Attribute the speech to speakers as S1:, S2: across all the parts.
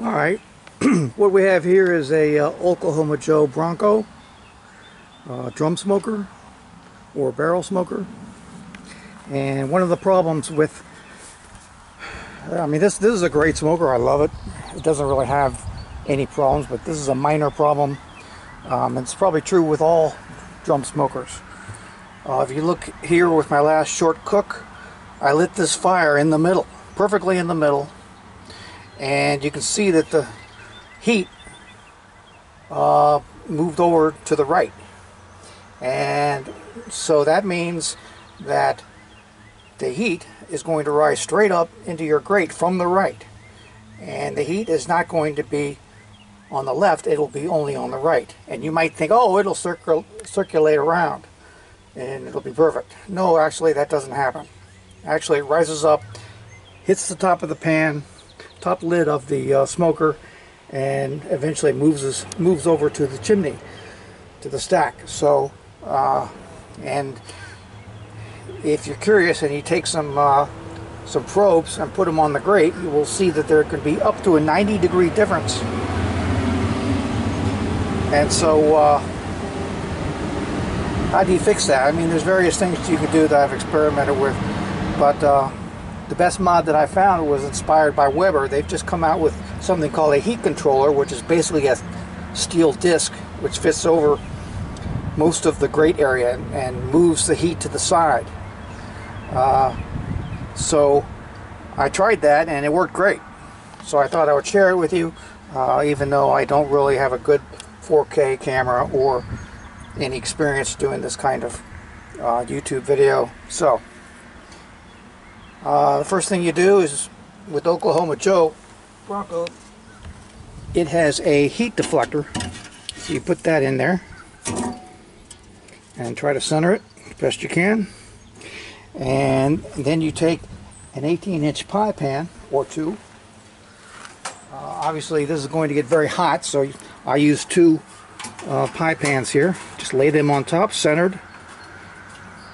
S1: All right, what we have here is a uh, Oklahoma Joe Bronco uh, drum smoker or barrel smoker. And one of the problems with, I mean, this this is a great smoker. I love it. It doesn't really have any problems, but this is a minor problem. Um, it's probably true with all drum smokers. Uh, if you look here with my last short cook, I lit this fire in the middle, perfectly in the middle, and you can see that the heat uh, moved over to the right. And so that means that the heat is going to rise straight up into your grate from the right. And the heat is not going to be on the left it'll be only on the right. And you might think oh it'll circul circulate around and it'll be perfect. No actually that doesn't happen. Actually it rises up hits the top of the pan top lid of the uh, smoker and eventually moves moves over to the chimney to the stack. So uh, and if you're curious and you take some uh, some probes and put them on the grate you will see that there could be up to a 90 degree difference. And so uh, how do you fix that? I mean there's various things you can do that I've experimented with but uh, the best mod that I found was inspired by Weber. They've just come out with something called a heat controller, which is basically a steel disc which fits over most of the grate area and moves the heat to the side. Uh, so I tried that and it worked great. So I thought I would share it with you, uh, even though I don't really have a good 4K camera or any experience doing this kind of uh, YouTube video. So uh, the first thing you do is with Oklahoma Joe Bronco, it has a heat deflector. So you put that in there and try to center it best you can. And then you take an 18 inch pie pan or two. Uh, obviously this is going to get very hot so I use two uh, pie pans here. Just lay them on top, centered.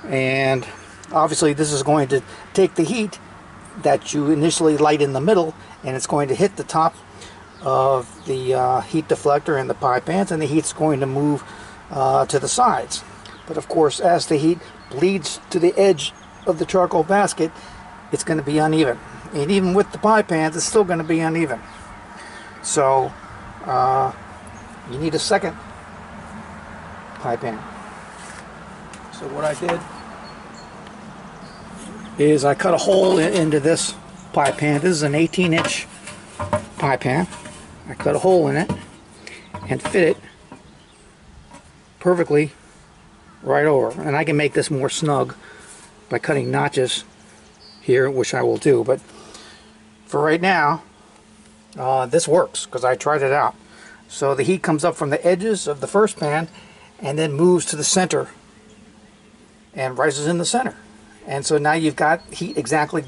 S1: And obviously this is going to take the heat that you initially light in the middle and it's going to hit the top of the uh, heat deflector and the pie pans and the heat's going to move uh, to the sides. But of course as the heat bleeds to the edge of the charcoal basket it's going to be uneven. And even with the pie pans it's still going to be uneven. So uh, you need a second pie pan. So what I did is I cut a hole in, into this pie pan. This is an 18 inch pie pan. I cut a hole in it and fit it perfectly right over. And I can make this more snug by cutting notches here, which I will do. But for right now, uh, this works because I tried it out. So the heat comes up from the edges of the first pan and then moves to the center and rises in the center. And so now you've got heat exactly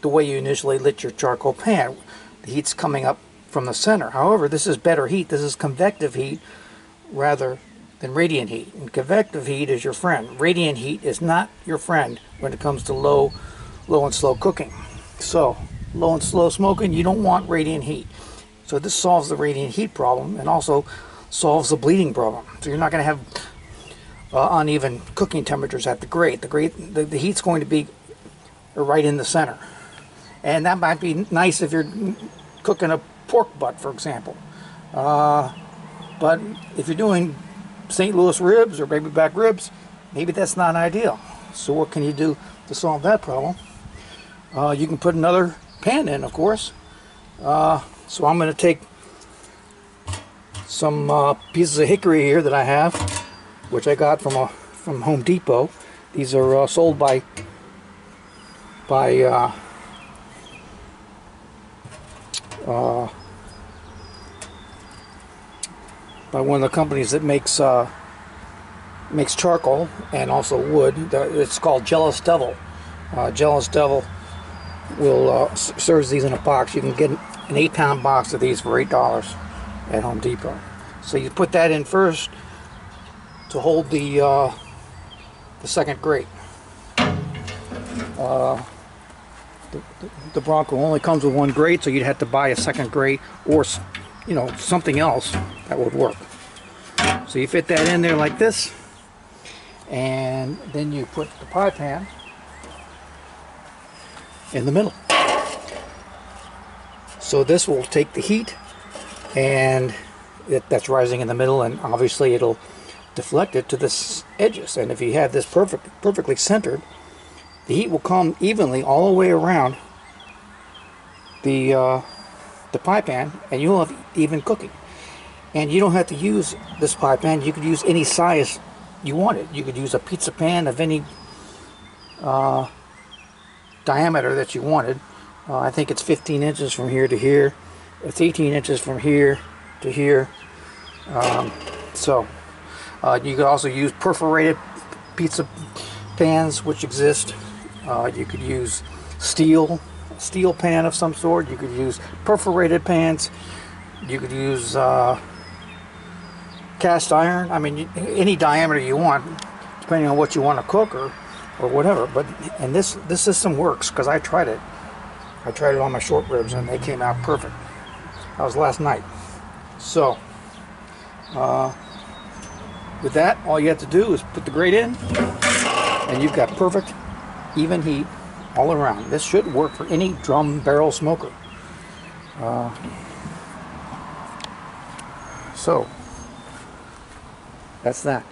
S1: the way you initially lit your charcoal pan. The heat's coming up from the center. However, this is better heat. This is convective heat rather than radiant heat. And convective heat is your friend. Radiant heat is not your friend when it comes to low, low and slow cooking. So, low and slow smoking, you don't want radiant heat. So this solves the radiant heat problem and also solves the bleeding problem. So you're not going to have uh, uneven cooking temperatures at the grate. The grate, the, the heat's going to be right in the center. And that might be nice if you're cooking a pork butt, for example. Uh, but if you're doing St. Louis ribs or baby back ribs, maybe that's not ideal. So what can you do to solve that problem? Uh, you can put another pan in, of course. Uh, so I'm going to take some uh, pieces of hickory here that I have which I got from a from Home Depot. These are uh, sold by by uh, uh, by one of the companies that makes uh, makes charcoal and also wood. It's called Jealous Devil. Uh, Jealous Devil will uh, serves these in a box. You can get an eight pound box of these for eight dollars at Home Depot. So you put that in first to hold the uh, the second grate. Uh, the, the, Bronco only comes with one grate, so you'd have to buy a second grate or, you know, something else that would work. So you fit that in there like this, and then you put the pie pan in the middle. So this will take the heat and it, that's rising in the middle and obviously it'll deflect it to the edges. And if you have this perfect perfectly centered the heat will come evenly all the way around the uh, the pie pan and you'll have even cooking. And you don't have to use this pie pan. You could use any size you wanted. You could use a pizza pan of any uh, diameter that you wanted. Uh, I think it's 15 inches from here to here. It's 18 inches from here to here. Um, so uh, you could also use perforated pizza pans which exist. Uh, you could use steel steel pan of some sort. You could use perforated pans. You could use uh, cast iron. I mean any diameter you want depending on what you want to cook or or whatever. But and this this system works because I tried it. I tried it on my short ribs and they came out perfect. That was last night. So uh, with that all you have to do is put the grate in and you've got perfect even heat all around. This should work for any drum barrel smoker. Uh, so that's that